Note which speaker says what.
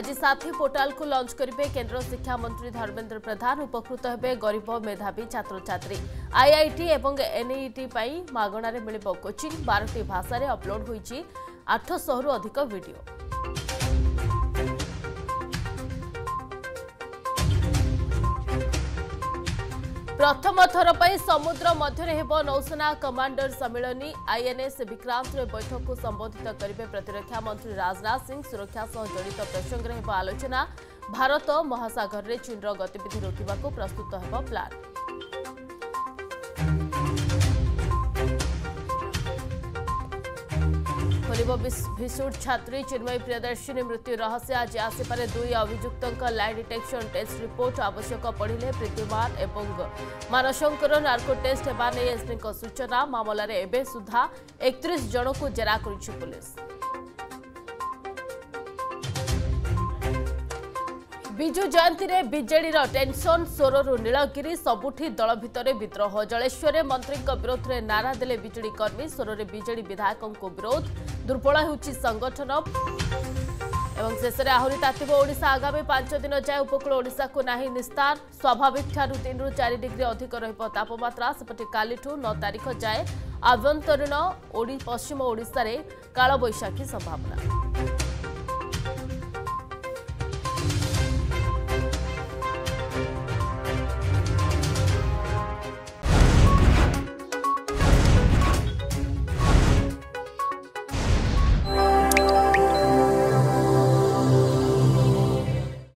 Speaker 1: আজি সাথী পোর্টালকু লঞ্চ করবে কেন্দ্র শিক্ষামন্ত্রী ধর্মেন্দ্র প্রধান উপকৃত হবে গরিব মেধাবী ছাত্রছাত্রী আইআইটি এবং এনইটি পাই মাগণারে মিলব কোচিং বারোটি ভাষায় অপলোড হয়েছে আঠশহরু অধিক ভিডিও প্রথম থর সমুদ্র মধ্যে হব নৌসেনা কমান্ডর সম্মিলনী আইএনএস বিক্রান্তর বৈঠক সম্বোধিত করবে প্রতিরক্ষা মন্ত্রী রাজনাথ সিং সুরক্ষা সহ জড়িত প্রসঙ্গে হব আলোচনা ভারত মহাসাগরের চীনর গতিবিধি রোকা প্রস্তুত হব প্লান বিস বিসুত ছাত্রী চিহ্নই প্রদর্শন মৃত্যু রহস্য আজি আসি পারে দুই অভিযুক্তন কা লাই ডিটেকশন টেস্ট রিপোর্ট আবশ্যক পড়িলে প্রতিমা এবং মনশঙ্কর নারকো টেস্ট হেবা নে এসকে সূচনা মামলা রে এবে सुधा 31 জনকো জেরা কৰিছে পুলিশ ବିଜୁ ଜୟନ୍ତୀରେ ବିଜେଡିର ଟେନସନ୍ ସ୍ୱରରୁ ନୀଳଗିରି ସବୁଠି ଦଳ ଭିତରେ ବିଦ୍ରୋହ ଜଳେଶ୍ୱରରେ ମନ୍ତ୍ରୀଙ୍କ ବିରୋଧରେ ନାରା ଦେଲେ ବିଜେଡି କର୍ମୀ ସ୍ୱରରେ ବିଜେଡି ବିଧାୟକଙ୍କୁ ବିରୋଧ ଦୁର୍ବଳ ହେଉଛି ସଂଗଠନ ଏବଂ ଶେଷରେ ଆହୁରି ତାତିବ ଓଡ଼ିଶା ଆଗାମୀ ପାଞ୍ଚ ଦିନ ଯାଏ ଉପକୂଳ ଓଡ଼ିଶାକୁ ନାହିଁ ନିସ୍ତାର ସ୍ୱାଭାବିକ ଠାରୁ ତିନିରୁ ଚାରି ଡିଗ୍ରୀ ଅଧିକ ରହିବ ତାପମାତ୍ରା ସେପଟେ କାଲିଠୁ ନଅ ତାରିଖ ଯାଏ ଆଭ୍ୟନ୍ତରୀଣ ପଶ୍ଚିମ ଓଡ଼ିଶାରେ କାଳବୈଶାଖୀ ସମ୍ଭାବନା